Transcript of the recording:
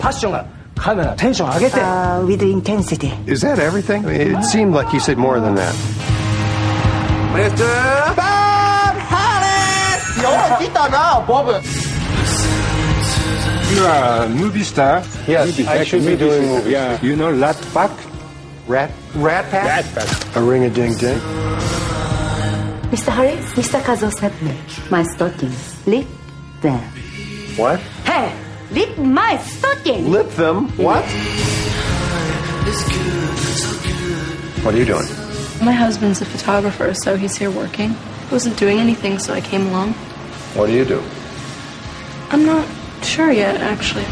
パッションがカメラテンション上げて、uh, with intensity is that everything it seemed like you said more than that Mr. Bob now, Bob. You are a movie star. Yes, movie. I should be doing movies. Yeah. You know Rat Pack? Rat Rat Pack? Rat Pack. A ring a ding ding. Mr. Harris, Mr. Kazuo sent me my stockings. Lift there. What? Hey, lip my stocking. Lip them? What? What are you doing? My husband's a photographer, so he's here working. I wasn't doing anything, so I came along. What do you do? I'm not sure yet, actually.